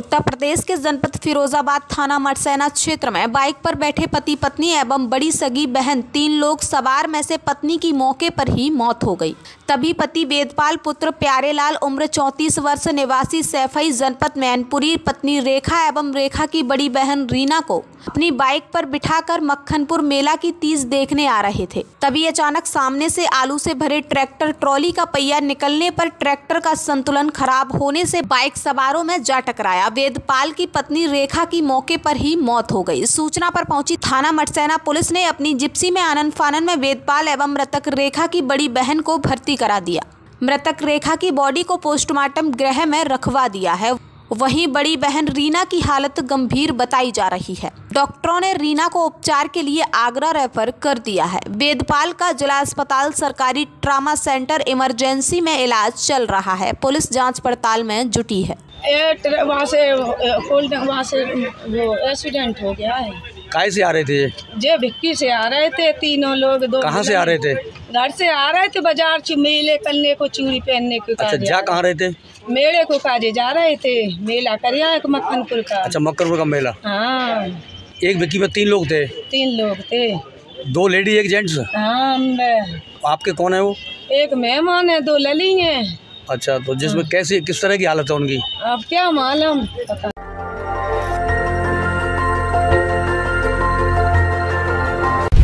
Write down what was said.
उत्तर प्रदेश के जनपद फिरोजाबाद थाना मरसैना क्षेत्र में बाइक पर बैठे पति पत्नी एवं बड़ी सगी बहन तीन लोग सवार में से पत्नी की मौके पर ही मौत हो गई। तभी पति वेदपाल पुत्र प्यारेलाल उम्र 34 वर्ष, निवासी सैफई जनपद मैनपुरी, पत्नी रेखा एवं रेखा की बड़ी बहन रीना को अपनी बाइक पर बिठाकर मक्खनपुर मेला की तीज देखने आ रहे थे। तभी अचानक सामने से आलू से भरे ट्रैक्टर ट्रॉली का पहिया निकलने पर ट्रैक्टर का संतुलन खराब होने से बाइक सवारों में जा टकराया। वेदपाल की पत्नी रेखा की मौके पर ही मौत हो गई। सूचना पर पहुँची थाना मटसेना पुलिस ने अपनी जिप्सी में आनंद फानन में वेदपाल एवं मृतक रेखा की बड़ी बहन को भर्ती करा दिया। मृतक रेखा की बॉडी को पोस्टमार्टम गृह में रखवा दिया है। वहीं बड़ी बहन रीना की हालत गंभीर बताई जा रही है। डॉक्टरों ने रीना को उपचार के लिए आगरा रेफर कर दिया है। वेदपाल का जिला अस्पताल सरकारी ट्रामा सेंटर इमरजेंसी में इलाज चल रहा है। पुलिस जाँच पड़ताल में जुटी है। वहाँ से वहाँ से वो एक्सीडेंट हो गया है। काय से आ रहे थे? जे भिक्की से आ रहे थे तीनों लोग दो कहाँ से आ रहे थे? घर से आ रहे थे बाज़ार मेले करने को चूड़ी पहनने को अच्छा जा कहाँ रहे थे। मेले को काजे जा रहे थे। मेला करिया एक मक्खनपुर का। अच्छा मक्करपुर का मेला। हाँ। एक विक्की में तीन लोग थे? तीन लोग थे। दो लेडी एक जेंट्स? हाँ आपके कौन है वो? एक मेहमान है दो लली है। अच्छा तो जिसमें कैसी किस तरह की हालत है उनकी? अब क्या मालूम